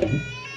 Mm-hmm.